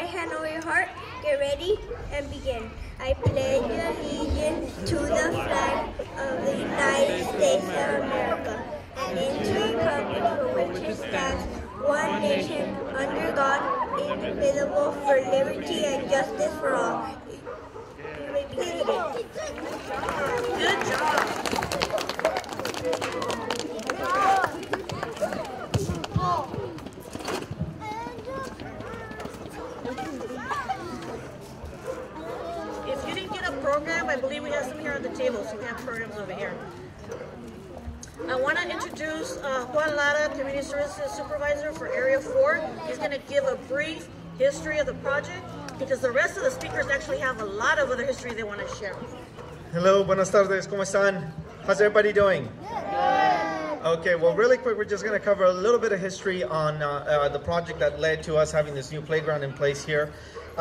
right hand over your heart. Get ready and begin. I pledge allegiance to the flag of the United States of America and into the republic for which it stands, one nation, under God, indivisible, for liberty and justice for all. You may be seated. Good job. If you didn't get a program, I believe we have some here on the table, so we have programs over here. I want to introduce uh, Juan Lara, Community Services Supervisor for Area 4. He's going to give a brief history of the project because the rest of the speakers actually have a lot of other history they want to share. Hello, buenas tardes, ¿cómo están? How's everybody doing? Okay, well, really quick, we're just going to cover a little bit of history on uh, uh, the project that led to us having this new playground in place here.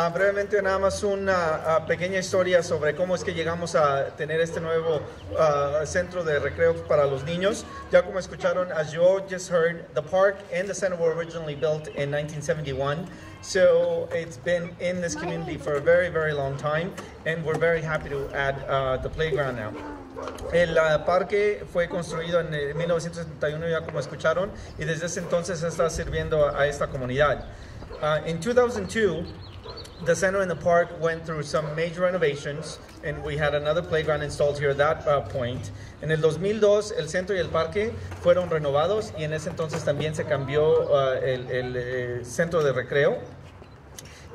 Ah, brevemente, nada más una ah, pequeña historia sobre cómo es que llegamos a tener este nuevo ah, centro de recreo para los niños. Ya como escucharon, as you all just heard, the park and the center were originally built in 1971. So it's been in this community for a very, very long time, and we're very happy to add uh, the playground now. El uh, parque fue construido en eh, 1971, ya como escucharon, y desde ese entonces está sirviendo a esta comunidad. Uh, in 2002, the center and the park went through some major renovations, and we had another playground installed here at that uh, point. En el 2002, el centro y el parque fueron renovados, y en ese entonces también se cambió uh, el, el, eh, centro de recreo.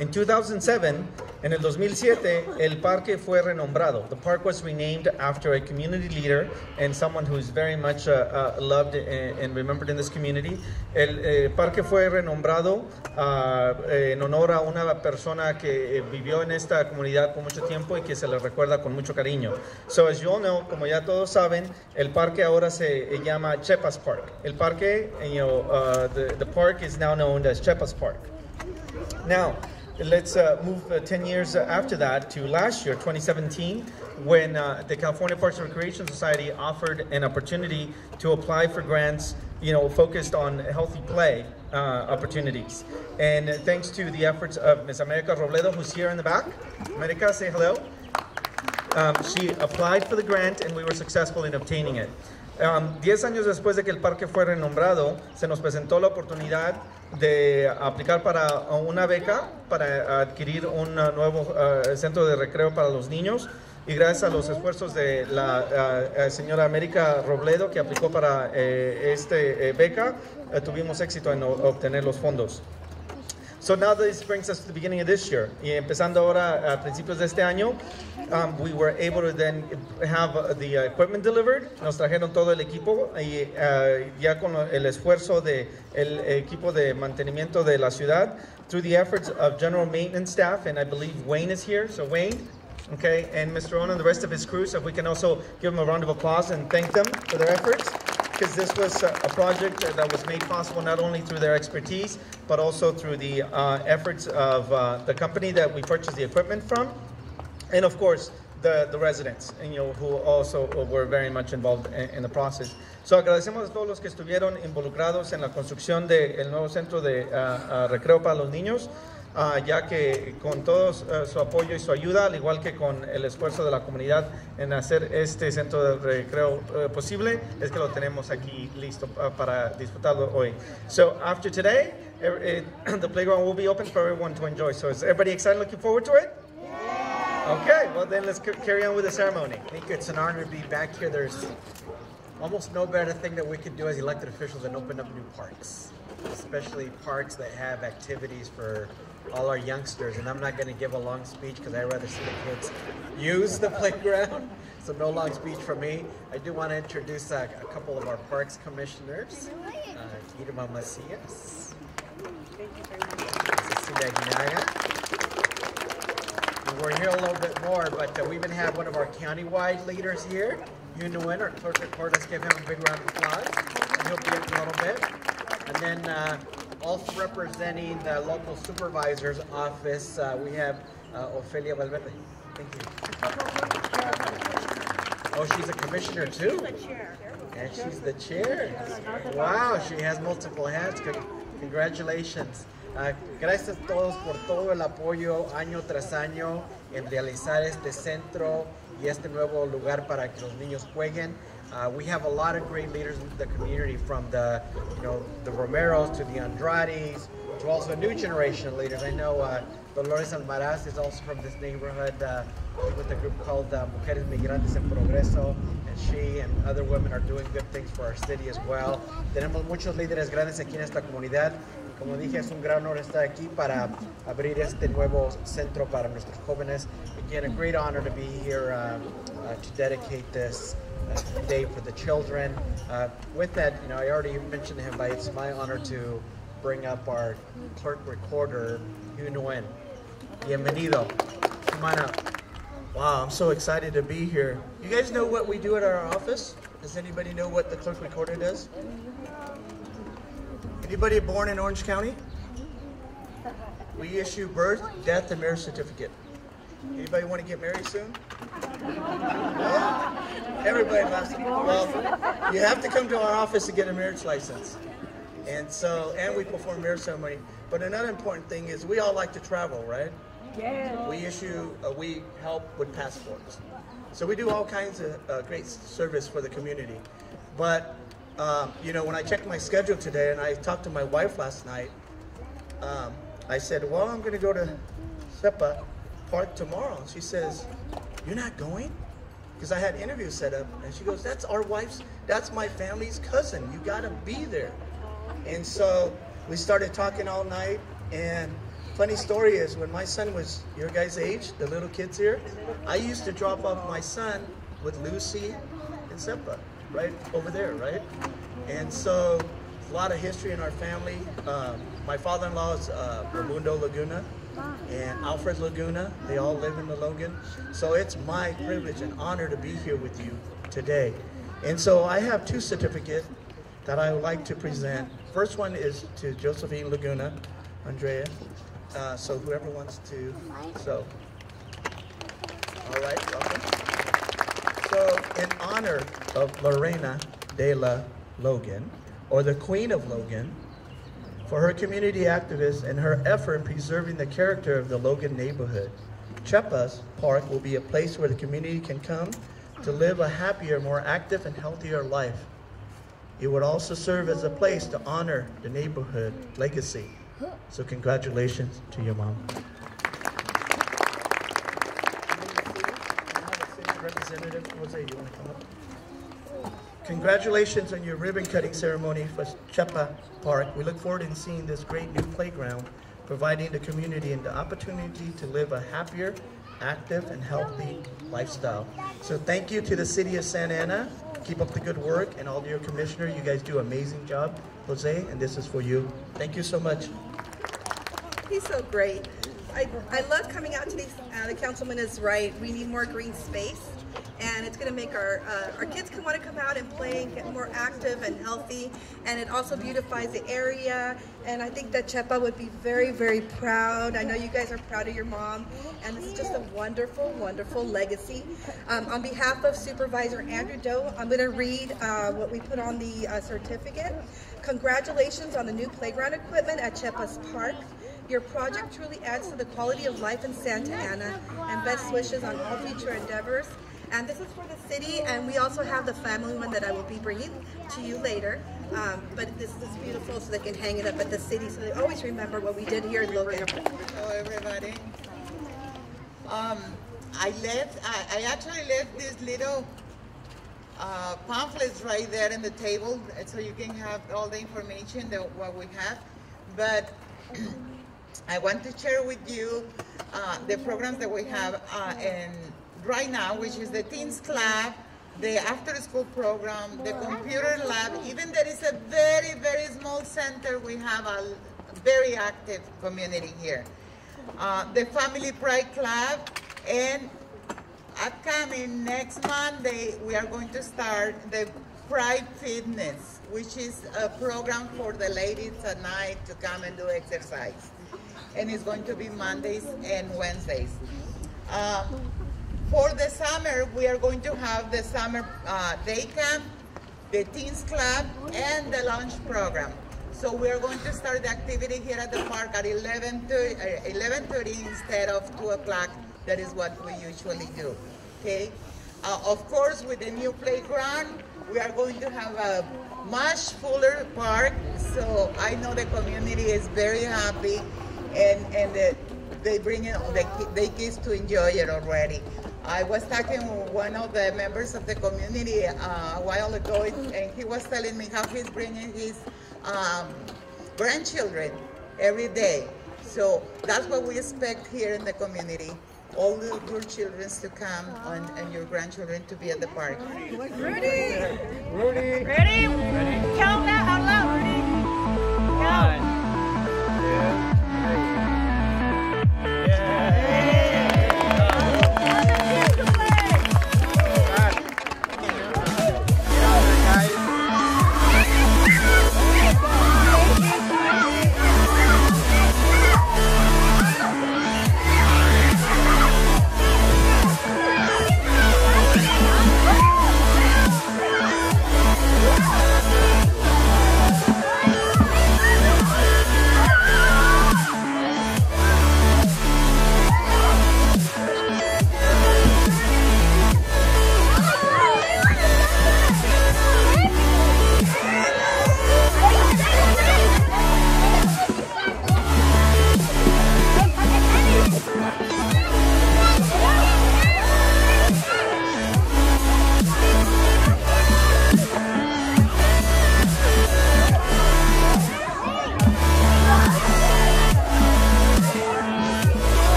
In 2007, en el 2007, el parque fue renombrado. The park was renamed after a community leader and someone who is very much uh, uh, loved and, and remembered in this community. El eh, parque fue renombrado uh, en honor a una persona que eh, vivió en esta comunidad por mucho tiempo y que se le recuerda con mucho cariño. So as you all know, como ya todos saben, el parque ahora se eh, llama Chepas Park. El parque, you know, uh, the, the park is now known as Chepas Park. Now, let's uh, move uh, 10 years after that to last year, 2017, when uh, the California Parks and Recreation Society offered an opportunity to apply for grants, you know, focused on healthy play uh, opportunities. And thanks to the efforts of Ms. America Robledo, who's here in the back. America, say hello. Um, she applied for the grant and we were successful in obtaining it. Um, diez años después de que el parque fue renombrado, se nos presentó la oportunidad de aplicar para una beca para adquirir un uh, nuevo uh, centro de recreo para los niños. Y gracias a los esfuerzos de la uh, señora América Robledo, que aplicó para eh, este eh, beca, eh, tuvimos éxito en obtener los fondos. So now this brings us to the beginning of this year. Y empezando ahora a principios de este año, um, we were able to then have uh, the equipment delivered. Nos trajeron todo el equipo y uh, ya con el esfuerzo de el equipo de mantenimiento de la ciudad, through the efforts of general maintenance staff, and I believe Wayne is here. So Wayne, okay, and Mr. Owen and the rest of his crew. So if we can also give them a round of applause and thank them for their efforts because this was a project that was made possible not only through their expertise, but also through the uh, efforts of uh, the company that we purchased the equipment from, and of course, the, the residents, and, you know, who also were very much involved in, in, the process. So agradecemos a todos los que estuvieron involucrados en la construcción del nuevo centro de uh, recreo para los niños. Uh, ya que con todo uh, su apoyo y su ayuda, al igual que con el esfuerzo de la comunidad en hacer este centro de recreo uh, posible, es que lo tenemos aquí listo para disfrutarlo hoy. So after today, it, the playground will be open for everyone to enjoy. So is everybody excited, looking forward to it? Okay, well then let's carry on with the ceremony. I think it's an honor to be back here. There's almost no better thing that we could do as elected officials than open up new parks, especially parks that have activities for all our youngsters. And I'm not going to give a long speech because I'd rather see the kids use the playground. So no long speech from me. I do want to introduce uh, a couple of our parks commissioners. Uh, Irma Macias. Cecilia Guinaga. And we're here a little bit more, but uh, we even have one of our countywide leaders here, Nguyen, our clerk of court. Let's give him a big round of applause. And he'll be up in a little bit. And then uh, also representing the local supervisor's office, uh, we have uh, Ofelia Valverde. Thank you. Oh, she's a commissioner too? And she's the chair. Wow, she has multiple hats. Congratulations. Uh, gracias a todos por todo el apoyo año tras año en realizar este centro y este nuevo lugar para que los niños jueguen. Uh, we have a lot of great leaders in the community, from the, you know, the Romeros to the Andrades, to also a new generation of leaders. I know uh, Dolores Almaraz is also from this neighborhood uh, with a group called uh, Mujeres Migrantes en Progreso, and she and other women are doing good things for our city as well. Tenemos muchos líderes grandes aquí en esta comunidad. Como dije, es un gran honor estar aquí para abrir este nuevo centro para nuestros jóvenes. Again, a great honor to be here uh, uh, to dedicate this day for the children. Uh, with that, you know, I already mentioned him, but it's my honor to bring up our clerk recorder, Hugh Nguyen. Bienvenido. Come on up. Wow, I'm so excited to be here. You guys know what we do at our office? Does anybody know what the clerk recorder does? Anybody born in Orange County? We issue birth, death, and marriage certificate. Anybody want to get married soon? No? Everybody loves Well, you have to come to our office to get a marriage license. And so, and we perform marriage ceremony. But another important thing is we all like to travel, right? Yeah. We issue, uh, we help with passports. So we do all kinds of uh, great service for the community. But, um, you know, when I checked my schedule today and I talked to my wife last night, um, I said, well, I'm going to go to SEPA Park tomorrow. She says, you're not going? Because I had interviews set up. And she goes, that's our wife's, that's my family's cousin. You got to be there. And so we started talking all night. And funny story is when my son was your guys' age, the little kids here, I used to drop off my son with Lucy and Sepa, right over there, right? And so a lot of history in our family. Um, my father-in-law is uh, Ramundo Laguna and Alfred Laguna. They all live in the Logan. So it's my privilege and honor to be here with you today. And so I have two certificates that I would like to present. First one is to Josephine Laguna, Andrea. Uh, so whoever wants to, so. All right, welcome. So in honor of La Reina de la Logan, or the Queen of Logan, for her community activists and her effort in preserving the character of the Logan neighborhood. Chepas Park will be a place where the community can come to live a happier, more active, and healthier life. It would also serve as a place to honor the neighborhood legacy. So congratulations to your mom. Representative Jose, you want to come up? Congratulations on your ribbon cutting ceremony for Chepa Park. We look forward to seeing this great new playground, providing the community and the opportunity to live a happier, active, and healthy lifestyle. So thank you to the city of Santa Ana. Keep up the good work, and all your commissioner, you guys do an amazing job. Jose, and this is for you. Thank you so much. He's so great. I, I love coming out to these, uh, the councilman is right, we need more green space and it's going to make our uh, our kids can want to come out and play and get more active and healthy and it also beautifies the area and I think that Chepa would be very very proud. I know you guys are proud of your mom and this is just a wonderful wonderful legacy. Um, on behalf of supervisor Andrew Do I'm going to read uh, what we put on the uh, certificate. Congratulations on the new playground equipment at Chepa's Park. Your project truly adds to the quality of life in Santa Ana and best wishes on all future endeavors. And this is for the city, and we also have the family one that I will be bringing to you later. Um, but this is beautiful, so they can hang it up at the city, so they always remember what we did here in Logan. Hello, everybody. Um, I left. I, I, actually left these little uh, pamphlets right there in the table, so you can have all the information that what we have. But I want to share with you uh, the programs that we have uh, in, right now, which is the Teens Club, the after school program, the computer lab, even there is a very, very small center, we have a very active community here. Uh, the Family Pride Club, and upcoming next Monday, we are going to start the Pride Fitness, which is a program for the ladies at night to come and do exercise and it's going to be Mondays and Wednesdays. Uh, for the summer, we are going to have the summer uh, day camp, the Teens Club, and the lunch program. So we are going to start the activity here at the park at 11:30 uh, 11:30 instead of 2 o'clock. That is what we usually do. Okay. Uh, of course, with the new playground, we are going to have a much fuller park. So I know the community is very happy, and and the, they bring in the, the kids to enjoy it already. I was talking with one of the members of the community uh, a while ago, and he was telling me how he's bringing his um, grandchildren every day. So that's what we expect here in the community. All the, your children to come and, and your grandchildren to be at the park. Ready? Ready? Count that out loud. Ready? Count.